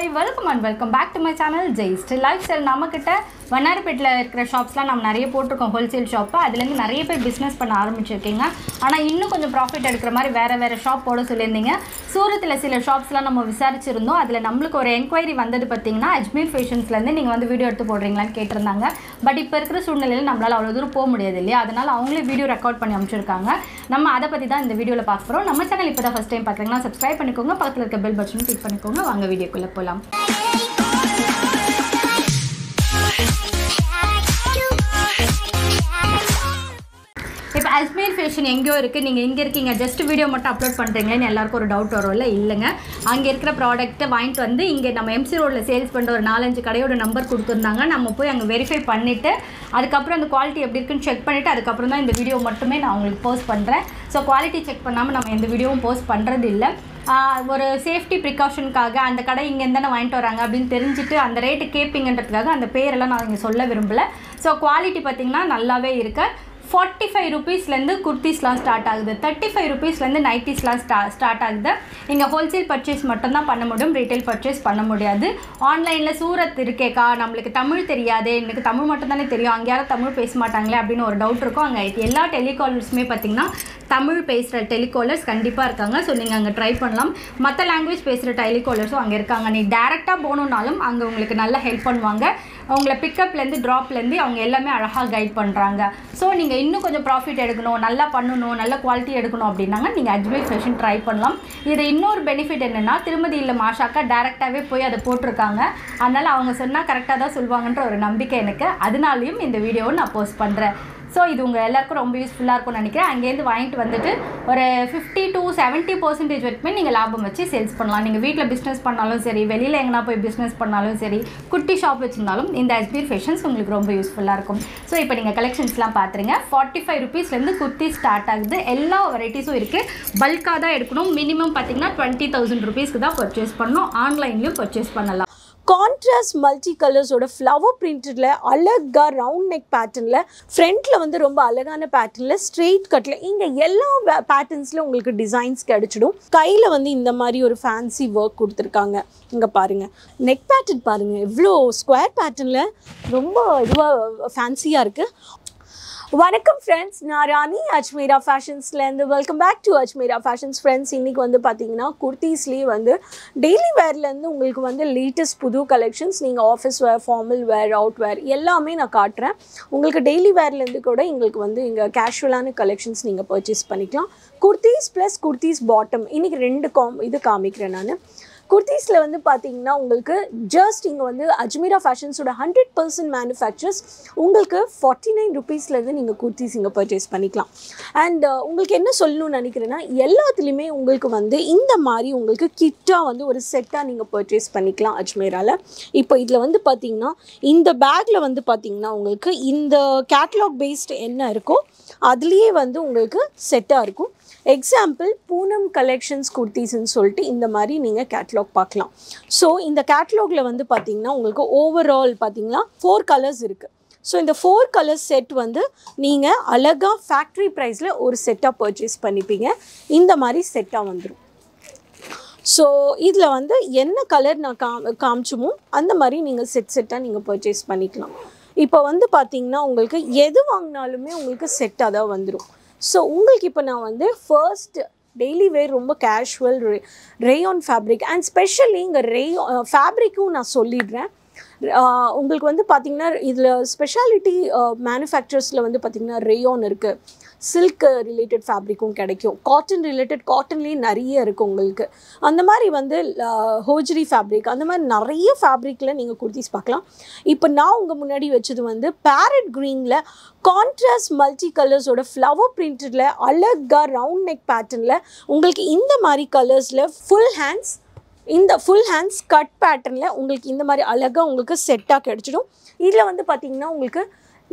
Hi welcome and welcome back to my channel Jai still life style நம்மக்கிட்ட வண்ணாரப்பேட்டில் இருக்கிற ஷாப்ஸ்லாம் நம்ம நிறைய போட்டிருக்கோம் ஹோல்சேல் ஷாப்பு அதுலேருந்து நிறைய பேர் பிஸ்னஸ் பண்ண ஆரம்பிச்சிருக்கீங்க. ஆனால் இன்னும் கொஞ்சம் ப்ராஃபிட் எடுக்கிற மாதிரி வேறு வேறு ஷாப் போட சொல்லியிருந்தீங்க. சூரத்தில் சில ஷாப்ஸ்லாம் நம்ம விசாரிச்சிருந்தோம். அதில் நம்மளுக்கு ஒரு என்கொயரி வந்தது பார்த்தீங்கன்னா அஜ்மீர் ஃபேஷன்ஸ்லேருந்து நீங்கள் வந்து வீடியோ எடுத்து போடுறீங்களான்னு கேட்டிருந்தாங்க. பட் இப்போ இருக்கிற சூழ்நிலையில் நம்மளால் அவ்வளோ தூரம் போக முடியாது இல்லையா? அதனால் அவங்களே வீடியோ ரெக்கார்ட் பண்ணி அமைச்சிருக்காங்க நம்ம அதை பற்றி தான் இந்த வீடியோவில் பார்க்க போகிறோம் நம்ம சேனல் இப்போ தான் ஃபஸ்ட் டைம் பார்க்குறீங்கன்னா சப்ஸ்கிரைப் பண்ணிக்கோங்க. பக்கத்தில் இருக்க பெல் பட்டனும் கிளிக் பண்ணிக்கோங்க. வாங்க வீடியோக்குள்ளே போகலாம் அஜ்மீர் ஃபேஷன் எங்கேயோ இருக்குது நீங்கள் இங்கே இருக்கீங்க. ஜஸ்ட் வீடியோ மட்டும் அப்லோட் பண்ணுறீங்களேன்னு எல்லாருக்கும் ஒரு டவுட் வரும்ல இல்லைங்க. அங்கே இருக்கிற ப்ராடக்ட்டை வாங்கிட்டு வந்து இங்கே நம்ம எம்சி ரோடில் சேல்ஸ் பண்ணுற ஒரு நாலஞ்சு கடையோட நம்பர் கொடுத்துருந்தாங்க. நம்ம போய் அங்கே வெரிஃபை பண்ணிவிட்டு அதுக்கப்புறம் அந்த குவாலிட்டி எப்படி இருக்குன்னு செக் பண்ணிவிட்டு அதுக்கப்புறம் தான் இந்த வீடியோ மட்டுமே நான் உங்களுக்கு போஸ்ட் பண்ணுறேன் ஸோ குவாலிட்டி செக் பண்ணாமல் நம்ம எந்த வீடியோவும் போஸ்ட் பண்ணுறது இல்லை. ஒரு சேஃப்டி ப்ரிகாஷனுக்காக அந்த கடை இங்கேருந்தானே வாங்கிட்டு வராங்க அப்படின்னு தெரிஞ்சுட்டு அந்த ரேட்டு கேட்பீங்கன்றதுக்காக அந்த பேரெல்லாம் நான் இங்கே சொல்ல விரும்பலை. ஸோ குவாலிட்டி பார்த்திங்கன்னா நல்லாவே இருக்குது ஃபார்ட்டி ஃபைவ் ருபீஸ்லேருந்து குர்த்திஸ்லாம் ஸ்டார்ட் ஆகுது. தேர்ட்டி ஃபைவ் ருபீஸ்லேருந்து நைட்டிஸ்லாம் ஸ்டா ஸ்டார்ட் ஆகுது. இங்கே ஹோல்சேல் பர்ச்சேஸ் மட்டும்தான் பண்ண முடியும். ரீட்டைல் பர்ச்சேஸ் பண்ண முடியாது. ஆன்லைனில் சூரத் இருக்கேக்கா. நம்மளுக்கு தமிழ் தெரியாது. எனக்கு தமிழ் மட்டும் தானே தெரியும். அங்கே யாரும் தமிழ் பேச மாட்டாங்களே அப்படின்னு ஒரு டவுட் இருக்கும். அங்கே எல்லா டெலிகாலர்ஸுமே பார்த்திங்கன்னா தமிழ் பேசுகிற டெலிகாலர்ஸ் கண்டிப்பாக இருக்காங்க. ஸோ நீங்கள் அங்கே ட்ரை பண்ணலாம். மற்ற லாங்குவேஜ் பேசுகிற டெலிகாலர்ஸும் அங்கே இருக்காங்க. நீ டேரெக்டாக போகணுன்னாலும் அங்கே உங்களுக்கு நல்லா ஹெல்ப் பண்ணுவாங்க. அவங்கள பிக்கப்லேருந்து ட்ராப்லேருந்து அவங்க எல்லாமே அழகாக கைட் பண்ணுறாங்க ஸோ நீங்கள் இன்னும் கொஞ்சம் ப்ராஃபிட் எடுக்கணும் நல்லா பண்ணணும் நல்ல குவாலிட்டி எடுக்கணும் அப்படின்னாங்க. நீங்கள் அஜ்மீர் ஃபேஷன் ட்ரை பண்ணலாம். இது இன்னொரு பெனிஃபிட் என்னென்னா திருமதியில் மாஷாக்கா டேரெக்டாகவே போய் அதை போட்டிருக்காங்க. அதனால் அவங்க சொன்னால் கரெக்டாக தான் சொல்லுவாங்கன்ற ஒரு நம்பிக்கை எனக்கு. அதனாலையும் இந்த வீடியோவை நான் போஸ்ட் பண்ணுறேன் ஸோ இது உங்கள் எல்லாருக்கும் ரொம்ப யூஸ்ஃபுல்லாக இருக்கும்னு நினைக்கிறேன். அங்கேருந்து வாங்கிட்டு வந்துட்டு ஒரு ஃபிஃப்டி டு செவன்ட்டி பர்சன்டேஜ் வரைக்குமே நீங்கள் லாபம் வச்சு சேல்ஸ் பண்ணலாம். நீங்கள் வீட்டில் பிஸ்னஸ் பண்ணாலும் சரி வெளியில் எங்கன்னா போய் பிஸ்னஸ் பண்ணாலும் சரி குட்டி ஷாப் வச்சிருந்தாலும் இந்த அஜ்மீர் ஃபேஷன்ஸ் உங்களுக்கு ரொம்ப யூஸ்ஃபுல்லாக இருக்கும். ஸோ இப்போ நீங்கள் கலெக்ஷன்ஸ்லாம் பார்த்துருங்க ஃபார்ட்டி ஃபைவ் ருபீஸ்லேருந்து குர்த்தி ஸ்டார்ட் ஆகுது. எல்லா வெரைட்டிஸும் இருக்குது பல்காக தான் எடுக்கணும். மினிமம் பார்த்தீங்கன்னா டுவெண்ட்டி தௌசண்ட் ருபீஸ்க்கு தான் பர்ச்சேஸ் பண்ணணும். ஆன்லைன்லேயும் பர்ச்சேஸ் பண்ணலாம். கான்ட்ராஸ்ட் மல்டி கலர்ஸோட ஃப்ளவர் பிரிண்டடில் அழகாக ரவுண்ட் நெக் பேட்டர்னில் ஃப்ரண்ட்டில் வந்து ரொம்ப அழகான பேட்டர்னில் ஸ்ட்ரெயிட் கட்டில் இங்கே எல்லா பேட்டர்ன்ஸில் உங்களுக்கு டிசைன்ஸ் கிடைச்சிடும். கையில் வந்து இந்த மாதிரி ஒரு ஃபேன்சி ஒர்க் கொடுத்துருக்காங்க. இங்கே பாருங்கள் நெக் பேட்டர்ன் பாருங்கள் எவ்வளோ ஸ்கொயர் பேட்டர்னில் ரொம்ப இதுவாக ஃபேன்சியாக இருக்குது வணக்கம் ஃப்ரெண்ட்ஸ் நான் Rani Ajmera ஃபேஷன்ஸ்லேருந்து welcome back to Ajmeera fashions friends இன்றைக்கி வந்து பார்த்தீங்கன்னா குர்த்திஸ்லேயே வந்து டெய்லி வேர்லேருந்து உங்களுக்கு வந்து லேட்டஸ்ட் புது கலெக்ஷன்ஸ் நீங்கள் office wear formal wear out wear எல்லாமே நான் காட்டுறேன். உங்களுக்கு டெய்லி வேர்லேருந்து கூட எங்களுக்கு வந்து இங்கே கேஷுவலான கலெக்ஷன்ஸ் நீங்கள் பர்ச்சேஸ் பண்ணிக்கலாம். குர்த்திஸ் ப்ளஸ் குர்த்திஸ் பாட்டம் இன்றைக்கி ரெண்டு காம் இது காமிக்கிறேன் நான். குர்த்திஸில் வந்து பார்த்தீங்கன்னா உங்களுக்கு ஜஸ்ட் இங்கே வந்து அஜ்மீரா ஃபேஷன்ஸோட ஹண்ட்ரட் பர்சன்ட் மேனுஃபேக்சர்ஸ் உங்களுக்கு ஃபார்ட்டி நைன் ருபீஸ்லேருந்து நீங்கள் குர்த்திஸ் இங்கே பர்ச்சேஸ் பண்ணிக்கலாம். அண்ட் uh, உங்களுக்கு என்ன சொல்லணும்னு நினைக்கிறேன்னா எல்லாத்துலேயுமே உங்களுக்கு வந்து இந்த மாதிரி உங்களுக்கு கிட்டாக வந்து ஒரு செட்டாக நீங்கள் பர்ச்சேஸ் பண்ணிக்கலாம் அஜ்மீராவில் இப்போ இதில் வந்து பார்த்தீங்கன்னா இந்த பேக்கில் வந்து பார்த்தீங்கன்னா உங்களுக்கு இந்த கேட்லாக் பேஸ்டு என்ன இருக்கோ அதுலேயே வந்து உங்களுக்கு செட்டாக இருக்கும். எக்ஸாம்பிள் பூனம் கலெக்ஷன்ஸ் குர்த்திஸ்ன்னு சொல்லிட்டு இந்த மாதிரி நீங்கள் கேட்லாக் பார்க்கலாம். ஸோ இந்த கேட்லாகில் வந்து பார்த்தீங்கன்னா உங்களுக்கு ஓவரால் பார்த்தீங்கன்னா ஃபோர் கலர்ஸ் இருக்குது ஸோ இந்த ஃபோர் கலர்ஸ் செட் வந்து நீங்கள் அழகாக ஃபேக்ட்ரி ப்ரைஸில் ஒரு செட்டாக பர்ச்சேஸ் பண்ணிப்பீங்க. இந்த மாதிரி செட்டாக வந்துடும் ஸோ இதில் வந்து என்ன கலர் நான் காம் காமிச்சுமோ அந்த மாதிரி நீங்கள் செட் செட்டாக நீங்கள் பர்ச்சேஸ் பண்ணிக்கலாம். இப்போ வந்து பார்த்தீங்கன்னா உங்களுக்கு எது வாங்கினாலுமே உங்களுக்கு செட்டாக தான் வந்துடும் ஸோ உங்களுக்கு இப்போ நான் வந்து ஃபர்ஸ்ட் டெய்லி வேர் ரொம்ப casual ray rayon fabric and specially இங்கே ரே ஃபேப்ரிக்கும் நான் சொல்லிடுறேன். உங்களுக்கு வந்து பார்த்திங்கன்னா இதில் ஸ்பெஷாலிட்டி மேனுஃபேக்சர்ஸில் வந்து பார்த்திங்கன்னா ரேயான் இருக்குது சில்க் ரிலேட்டட் ஃபேப்ரிக்கும் கிடைக்கும். காட்டன் ரிலேட்டட் காட்டன்லேயே நிறைய இருக்குது உங்களுக்கு. அந்த மாதிரி வந்து ஹோஜரி ஃபேப்ரிக் அந்த மாதிரி நிறைய ஃபேப்ரிக்கில் நீங்கள் குர்த்திஸ் பார்க்கலாம். இப்போ நான் உங்கள் முன்னாடி வச்சது வந்து பேரட் க்ரீனில் கான்ட்ராஸ்ட் மல்டி கலர்ஸோட ஃப்ளவர் பிரிண்டடில் அழகாக ரவுண்ட் நெக் பேட்டர்னில் உங்களுக்கு இந்த மாதிரி கலர்ஸில் ஃபுல் ஹேண்ட்ஸ் இந்த ஃபுல் ஹேண்ட்ஸ் கட் பேட்டர்னில் உங்களுக்கு இந்த மாதிரி அழகாக உங்களுக்கு செட்டாக கிடச்சிடும். இதில் வந்து பார்த்திங்கன்னா உங்களுக்கு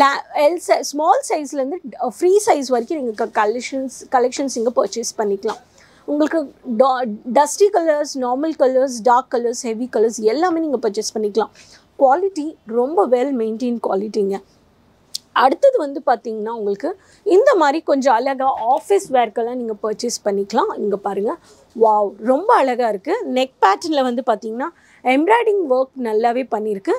லே எல் சை ஸ்மால் சைஸ்லேருந்து ஃப்ரீ சைஸ் வரைக்கும் நீங்கள் கலெக்ஷன்ஸ் கலெக்ஷன்ஸ் இங்கே பர்ச்சேஸ் பண்ணிக்கலாம். உங்களுக்கு டா dusty colours normal colours dark colours heavy colours எல்லாமே நீங்கள் பர்ச்சேஸ் பண்ணிக்கலாம். குவாலிட்டி ரொம்ப வெல் மெயின்டைன் குவாலிட்டிங்க அடுத்தது வந்து பார்த்தீங்கன்னா உங்களுக்கு இந்த மாதிரி கொஞ்சம் அழகாக ஆஃபீஸ் வேர்க்கெல்லாம் நீங்கள் பர்ச்சேஸ் பண்ணிக்கலாம். இங்கே பாருங்கள் வாவ் ரொம்ப அழகாக இருக்குது நெக் பேட்டர்னில் வந்து பார்த்திங்கன்னா எம்ப்ராய்டிங் ஒர்க் நல்லாவே பண்ணியிருக்கு.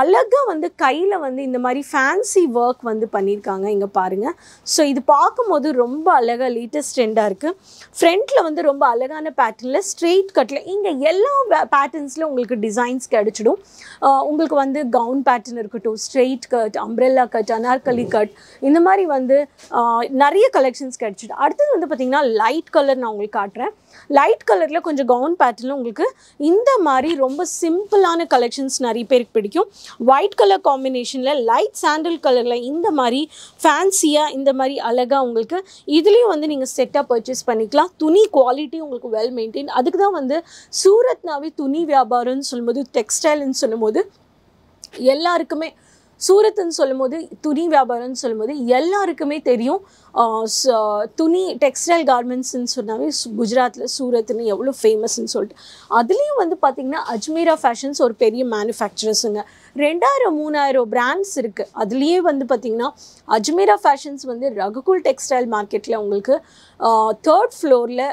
அழகாக வந்து கையில் வந்து இந்த மாதிரி ஃபேன்சி ஒர்க் வந்து பண்ணியிருக்காங்க இங்கே பாருங்கள் ஸோ இது பார்க்கும்போது ரொம்ப அழகாக லேட்டஸ்ட் ட்ரெண்டாக இருக்குது ஃப்ரண்ட்டில் வந்து ரொம்ப அழகான பேட்டர்னில் ஸ்ட்ரெயிட் கட்டில் இங்கே எல்லா பேட்டர்ன்ஸில் உங்களுக்கு டிசைன்ஸ் கிடச்சிடும். உங்களுக்கு வந்து கவுன் பேட்டர்ன் இருக்கட்டும் straight cut umbrella cut Anarkali cut இந்த மாதிரி வந்து நிறைய கலெக்ஷன்ஸ் கிடச்சிடும். அடுத்தது வந்து பார்த்திங்கன்னா லைட் கலர் நான் உங்களுக்கு காட்டுறேன். லைட் கலரில் கொஞ்சம் கவுன் பேட்டர்னில் உங்களுக்கு இந்த மாதிரி ரொம்ப சிம்பிளான கலெக்ஷன்ஸ் நிறைய பேருக்கு பிடிக்கும். ஒயிட் கலர் காம்பினேஷனில் லைட் சாண்டில் கலரில் இந்த மாதிரி ஃபேன்சியாக இந்த மாதிரி அழகாக உங்களுக்கு இதுலேயும் வந்து நீங்கள் செட்டாக பர்ச்சேஸ் பண்ணிக்கலாம். துணி குவாலிட்டி உங்களுக்கு வெல் மெயின்டைன் அதுக்கு தான் வந்து சூரத்னாவே துணி வியாபாரம்னு சொல்லும்போது டெக்ஸ்டைல்னு சொல்லும்போது எல்லாருக்குமே சூரத்துன்னு சொல்லும்போது துணி வியாபாரம்னு சொல்லும்போது எல்லாருக்குமே தெரியும். துணி டெக்ஸ்டைல் கார்மெண்ட்ஸ்ன்னு சொன்னாவே குஜராத்தில் சூரத்னு எவ்வளோ ஃபேமஸ்ன்னு சொல்லிட்டு. அதுலேயும் வந்து பார்த்திங்கன்னா அஜ்மீரா ஃபேஷன்ஸ் ஒரு பெரிய மேனுஃபேக்சரர்ஸுங்க ரெண்டாயிரம் மூணாயிரம் பிராண்ட்ஸ் இருக்குது அதுலேயே வந்து பார்த்திங்கன்னா அஜ்மீரா ஃபேஷன்ஸ் வந்து ரகுகுல் டெக்ஸ்டைல் மார்க்கெட்டில் உங்களுக்கு தேர்ட் ஃப்ளோரில்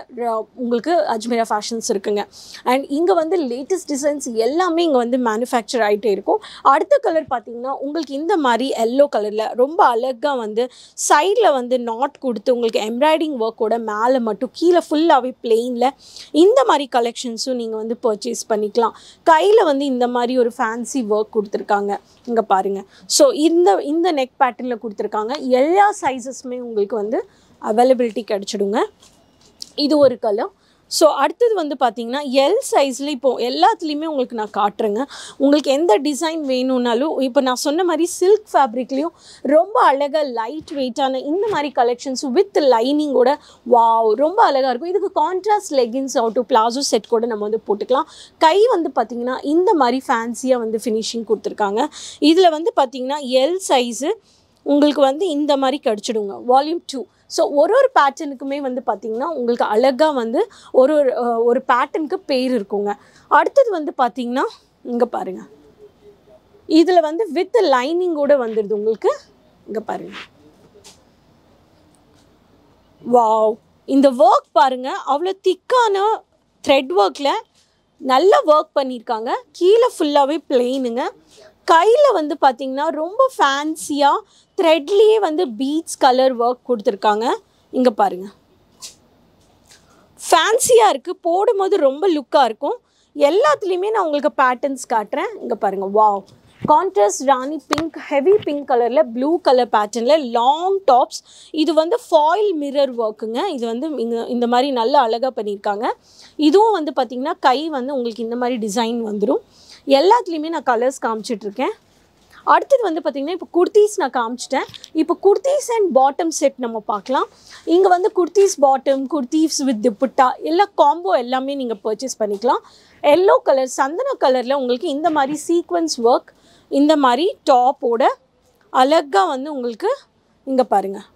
உங்களுக்கு அஜ்மீரா ஃபேஷன்ஸ் இருக்குங்க. அண்ட் இங்கே வந்து லேட்டஸ்ட் டிசைன்ஸ் எல்லாமே இங்கே வந்து மேனுஃபேக்சர் ஆகிட்டே இருக்கும். அடுத்த கலர் பார்த்திங்கன்னா உங்களுக்கு இந்த மாதிரி எல்லோ கலரில் ரொம்ப அழகாக வந்து சைடில் வந்து நாட் கொடுத்து உங்களுக்கு எம்ப்ராய்டிங் ஒர்க்கோட மேலே மட்டும் கீழே ஃபுல்லாகவே பிளெயினில் இந்த மாதிரி கலெக்ஷன்ஸும் நீங்கள் வந்து பர்ச்சேஸ் பண்ணிக்கலாம். கையில் வந்து இந்த மாதிரி ஒரு ஃபேன்சி ஒர்க் கொடுத்து கொடுத்துருக்காங்க. இங்கே பாருங்கள் ஸோ இந்த இந்த நெக் பேட்டர்னில் கொடுத்துருக்காங்க. எல்லா சைஸஸுமே உங்களுக்கு வந்து அவைலபிலிட்டி கிடச்சிடுங்க. இது ஒரு கலர் ஸோ அடுத்தது வந்து பார்த்தீங்கன்னா எல் சைஸில் இப்போது எல்லாத்துலேயுமே உங்களுக்கு நான் காட்டுறேங்க. உங்களுக்கு எந்த டிசைன் வேணும்னாலும் இப்போ நான் சொன்ன மாதிரி சில்க் ஃபேப்ரிக்லேயும் ரொம்ப அழகாக லைட் வெயிட்டான இந்த மாதிரி கலெக்ஷன்ஸ் வித் லைனிங்கோட வாவ் ரொம்ப அழகாக இருக்கும். இதுக்கு கான்ட்ராஸ்ட் லெகின்ஸ் ஆகட்டும் பிளாசோ செட் கூட நம்ம வந்து போட்டுக்கலாம். கை வந்து பார்த்திங்கன்னா இந்த மாதிரி ஃபேன்சியாக வந்து ஃபினிஷிங் கொடுத்துருக்காங்க. இதில் வந்து பார்த்திங்கன்னா எல் சைஸு உங்களுக்கு வந்து இந்த மாதிரி கிடச்சிடுங்க. வால்யூம் டூ ஸோ ஒரு ஒரு பேட்டர்னுக்குமே வந்து பார்த்திங்கன்னா உங்களுக்கு அழகாக வந்து ஒரு ஒரு ஒரு பேட்டர்னுக்கு பேர் இருக்குங்க. அடுத்தது வந்து பார்த்திங்கன்னா இங்கே பாருங்கள் இதில் வந்து வித் லைனிங்கோட வந்துடுது உங்களுக்கு. இங்கே பாருங்கள் வாவ் இந்த ஒர்க் பாருங்கள் அவ்வளோ திக்கான த்ரெட் ஒர்க்கில் நல்லா ஒர்க் பண்ணியிருக்காங்க கீழே ஃபுல்லாகவே பிளெயினுங்க கையில் வந்து பார்த்திங்கன்னா ரொம்ப ஃபேன்சியாக த்ரெட்லேயே வந்து பீட்ஸ் கலர் ஒர்க் கொடுத்துருக்காங்க. இங்கே பாருங்கள் ஃபேன்சியாக இருக்குது போடும்போது ரொம்ப லுக்காக இருக்கும். எல்லாத்துலேயுமே நான் உங்களுக்கு பேட்டர்ன்ஸ் காட்டுறேன். இங்கே பாருங்கள் wow contrast rani pink heavy pink கலரில் ப்ளூ கலர் பேட்டர்னில் லாங் டாப்ஸ் இது வந்து ஃபாயில் மிரர் ஒர்க்குங்க இது வந்து இங்கே இந்த மாதிரி நல்லா அழகாக பண்ணியிருக்காங்க. இதுவும் வந்து பார்த்திங்கன்னா கை வந்து உங்களுக்கு இந்த மாதிரி டிசைன் வந்துடும் எல்லாத்துலேயுமே நான் கலர்ஸ் காமிச்சிட்ருக்கேன் அடுத்தது வந்து பார்த்திங்கன்னா இப்போ குர்தீஸ் நான் காமிச்சிட்டேன். இப்போ குர்தீஸ் அண்ட் பாட்டம் செட் நம்ம பார்க்கலாம். இங்கே வந்து குர்தீஸ் பாட்டம் குர்தீஸ் வித் துப்புட்டா எல்லா காம்போ எல்லாமே நீங்கள் பர்ச்சேஸ் பண்ணிக்கலாம். எல்லோ கலர் சந்தன கலரில் உங்களுக்கு இந்த மாதிரி சீக்வன்ஸ் ஒர்க் இந்த மாதிரி டாப்போட அழகாக வந்து உங்களுக்கு இங்கே பாருங்கள்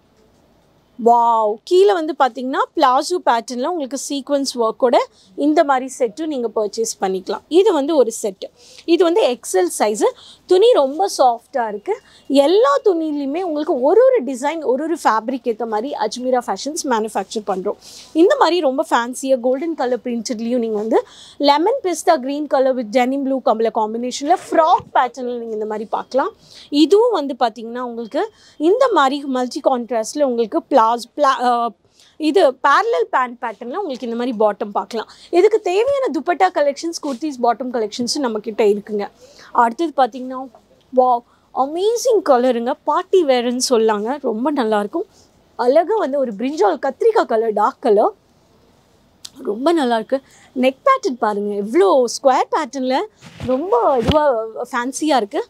வாவ் கீழே வந்து பார்த்தீங்கன்னா பிளாசோ பேட்டர்னில் உங்களுக்கு சீக்வன்ஸ் ஒர்க்கோட இந்த மாதிரி செட்டும் நீங்கள் பர்ச்சேஸ் பண்ணிக்கலாம். இது வந்து ஒரு செட்டு இது வந்து எக்ஸல் சைஸு துணி ரொம்ப சாஃப்டாக இருக்குது எல்லா துணிலையுமே உங்களுக்கு ஒரு ஒரு டிசைன் ஒரு ஒரு ஃபேப்ரிக் ஏற்ற மாதிரி அஜ்மீரா ஃபேஷன்ஸ் மேனுஃபேக்சர் பண்ணுறோம் இந்த மாதிரி ரொம்ப ஃபேன்சியாக கோல்டன் கலர் பிரிண்டட்லேயும் நீங்கள் வந்து lemon pista green colour with denim blue கம்பள காம்பினேஷனில் ஃப்ராக் பேட்டர்னில் நீங்கள் இந்த மாதிரி பார்க்கலாம். இதுவும் வந்து பார்த்திங்கன்னா உங்களுக்கு இந்த மாதிரி மல்டி கான்ட்ராஸ்டில் உங்களுக்கு பிளா பிளாஸ் பிளா uh, இது பேரலல் பேண்ட் பேட்டர்னில் உங்களுக்கு இந்த மாதிரி பாட்டம் பார்க்கலாம். இதுக்கு தேவையான துப்பட்டா கலெக்ஷன்ஸ் குர்த்திஸ் பாட்டம் கலெக்ஷன்ஸும் நம்மக்கிட்ட இருக்குங்க. அடுத்தது பார்த்தீங்கன்னா வா அமேசிங் கலருங்க பார்ட்டி வேர்னு சொல்லாங்க. ரொம்ப நல்லாயிருக்கும். அழகாக வந்து ஒரு பிரிஞ்சால் கத்திரிக்காய் கலர் டார்க் கலர் ரொம்ப நல்லாயிருக்கு. நெக் பேட்டர்ன் பாருங்கள் எவ்வளோ ஸ்கொயர் பேட்டர்னில் ரொம்ப இதுவாக ஃபேன்சியாக இருக்குது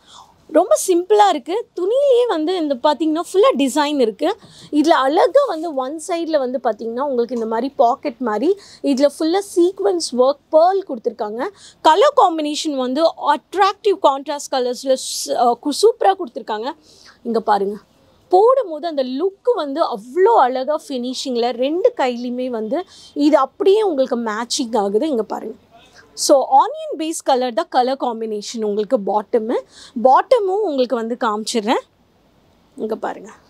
ரொம்ப சிம்பிளாக இருக்குது துணியிலேயே வந்து இந்த பார்த்தீங்கன்னா ஃபுல்லாக டிசைன் இருக்குது இதில் அழகாக வந்து ஒன் சைடில் வந்து பார்த்தீங்கன்னா உங்களுக்கு இந்த மாதிரி பாக்கெட் மாதிரி இதில் ஃபுல்லாக சீக்வன்ஸ் ஒர்க் பேர்ல் கொடுத்துருக்காங்க. கலர் காம்பினேஷன் வந்து அட்ராக்டிவ் கான்ட்ராஸ்ட் கலர்ஸில் சூப்பராக கொடுத்துருக்காங்க. இங்கே பாருங்கள் போடும்போது அந்த லுக்கு வந்து அவ்வளோ அழகாக ஃபினிஷிங்கில் ரெண்டு கையிலையுமே வந்து இது அப்படியே உங்களுக்கு மேட்சிங் ஆகுது. இங்கே பாருங்கள் ஸோ ஆனியன் பேஸ் கலர் தான் கலர் காம்பினேஷன் உங்களுக்கு பாட்டமு பாட்டமும் உங்களுக்கு வந்து காமிச்சிடுறேன். இங்கே பாருங்கள்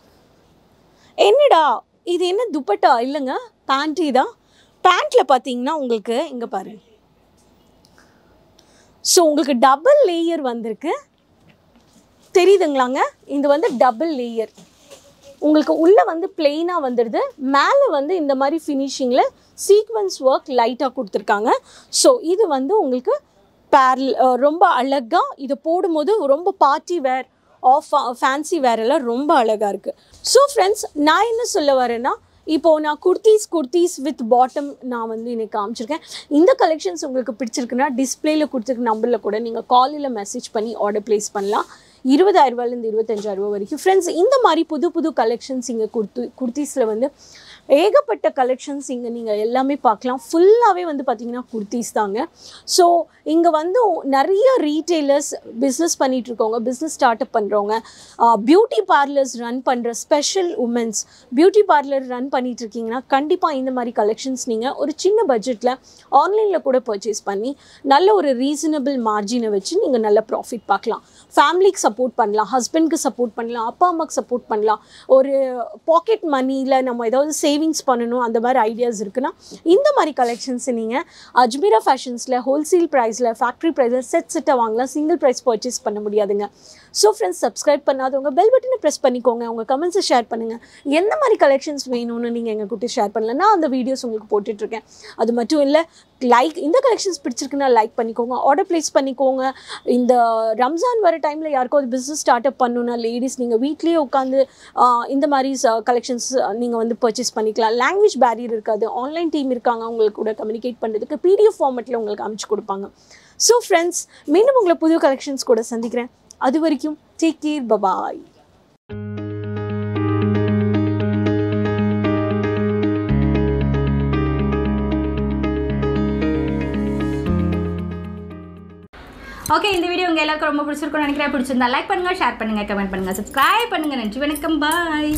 என்னடா இது என்ன துப்பட்டா? இல்லைங்க பேண்ட்ரி தான். பேண்ட்டில் பார்த்தீங்கன்னா உங்களுக்கு இங்கே பாருங்கள் ஸோ உங்களுக்கு டபுள் லேயர் வந்திருக்கு. தெரியுதுங்களாங்க? இது வந்து டபுள் லேயர் உங்களுக்கு உள்ளே வந்து பிளெயினாக வந்துடுது. மேலே வந்து இந்த மாதிரி ஃபினிஷிங்கில் சீக்வன்ஸ் ஒர்க் லைட்டாக கொடுத்துருக்காங்க. ஸோ இது வந்து உங்களுக்கு பேரல் ரொம்ப அழகாக இதை போடும்போது ரொம்ப party wear of fancy wear எல்லாம் ரொம்ப அழகாக இருக்குது ஸோ ஃப்ரெண்ட்ஸ் நான் என்ன சொல்ல வரேன்னா இப்போது நான் குர்த்திஸ் குர்த்திஸ் வித் பாட்டம் நான் வந்து இன்றைக்கி காமிச்சிருக்கேன். இந்த கலெக்ஷன்ஸ் உங்களுக்கு பிடிச்சிருக்குன்னா டிஸ்பிளேயில் கொடுத்துருக்க நம்பரில் கூட நீங்கள் காலில் மெசேஜ் பண்ணி ஆர்டர் ப்ளேஸ் பண்ணலாம். இருபதாயிரம் இருபத்தஞ்சாயிரரூபா இருபத்தஞ்சாயிரம் வரைக்கும். ஃப்ரெண்ட்ஸ் இந்த மாதிரி புது புது கலெக்ஷன்ஸ் இங்கே குர்த்து குர்த்திஸில் வந்து ஏகப்பட்ட கலெக்ஷன்ஸ் இங்கே நீங்கள் எல்லாமே பார்க்கலாம். ஃபுல்லாகவே வந்து பார்த்திங்கன்னா குர்த்திஸ் தாங்க. ஸோ இங்கே வந்து நிறைய ரீட்டெய்லர்ஸ் பிஸ்னஸ் பண்ணிகிட்ருக்கவங்க இருக்கவங்க பிஸ்னஸ் ஸ்டார்ட் அப் பண்ணுறவங்க பியூட்டி பார்லர்ஸ் ரன் பண்ணுற special women's beauty parlour run பண்ணிட்டு இருக்கீங்கன்னா கண்டிப்பாக இந்த மாதிரி கலெக்ஷன்ஸ் நீங்கள் ஒரு சின்ன பட்ஜெட்டில் ஆன்லைனில் கூட பர்ச்சேஸ் பண்ணி நல்ல ஒரு ரீசனபிள் மார்ஜினை வச்சு நீங்கள் நல்ல ப்ராஃபிட் பார்க்கலாம். ஃபேமிலிக்கு சப்போர்ட் பண்ணலாம் ஹஸ்பண்ட்க்கு சப்போர்ட் பண்ணலாம் அப்பா அம்மாவுக்கு சப்போர்ட் பண்ணலாம். ஒரு பாக்கெட் மணியில் நம்ம ஏதாவது சேவிங்ஸ் பண்ணணும் அந்த மாதிரி ஐடியாஸ் இருக்குன்னா இந்த மாதிரி கலெக்ஷன்ஸ் நீங்கள் அஜ்மீரா ஃபேஷன்ஸில் ஹோல்சேல் ப்ரைஸில் ஃபேக்ட்ரி ப்ரைஸில் செட் செட்டாக வாங்கலாம். சிங்கிள் ப்ரைஸ் பர்ச்சேஸ் பண்ண முடியாதுங்க. ஸோ ஃப்ரெண்ட்ஸ் சப்ஸ்கிரைப் பண்ணாதவங்க பெல் பட்டனை ப்ரெஸ் பண்ணிக்கோங்க. உங்கள் கமெண்ட்ஸை ஷேர் பண்ணுங்கள் எந்த மாதிரி கலெக்ஷன்ஸ் வேணும்னு நீங்கள் எங்கள் கூட்டி ஷேர் பண்ணல நான் அந்த வீடியோஸ் உங்களுக்கு போட்டுட்ருக்கேன் அது மட்டும் இல்லை லைக் இந்த கலெக்ஷன்ஸ் பிடிச்சிருக்குன்னா லைக் பண்ணிக்கோங்க. ஆர்டர் ப்ளேஸ் பண்ணிக்கோங்க. இந்த ரம்ஜான் வர டைமில் யாருக்கும் அது பிஸ்னஸ் ஸ்டார்ட் அப் பண்ணணும்னா லேடிஸ் நீங்கள் வீட்லேயே உட்காந்து இந்த மாதிரி கலெக்ஷன்ஸ் நீங்கள் வந்து பர்ச்சேஸ் பண்ணிக்கலாம். லாங்குவேஜ் பேரியர் இருக்காது. ஆன்லைன் டீம் இருக்காங்க உங்களுக்கு கூட கம்யூனிகேட் பண்ணுறதுக்கு பிடிஎஃப் ஃபார்மெட்டில் உங்களுக்கு அமைச்சு கொடுப்பாங்க. ஸோ ஃப்ரெண்ட்ஸ் மீண்டும் உங்களை புது கலெக்ஷன்ஸ் கூட சந்திக்கிறேன். அது வரைக்கும் take care bye bye okay இந்த வீடியோ உங்கள் எல்லாருக்கும் ரொம்ப பிடிச்சிருக்கும்னு நினைக்கிறேன். பிடிச்சிருந்தா லைக் பண்ணுங்கள் ஷேர் பண்ணுங்கள் கமெண்ட் பண்ணுங்கள் சப்ஸ்கிரைப் பண்ணுங்கள் நன்றி வணக்கம் பாய்